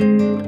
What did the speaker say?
Música